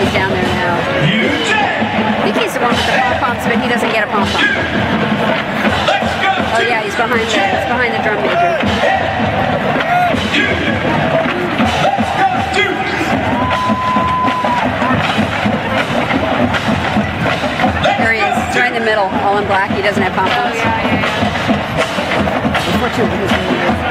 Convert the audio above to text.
He's down there now. I think he's the one with the pom-poms, but he doesn't get a pom-pom. Oh yeah, he's behind the, he's behind the drum major. There he is, He's right in the middle, all in black. He doesn't have pom-poms. Oh, yeah, yeah, yeah.